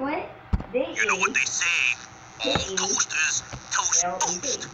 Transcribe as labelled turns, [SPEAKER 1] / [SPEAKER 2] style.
[SPEAKER 1] What? They
[SPEAKER 2] You know what they say? All toasters toast toast.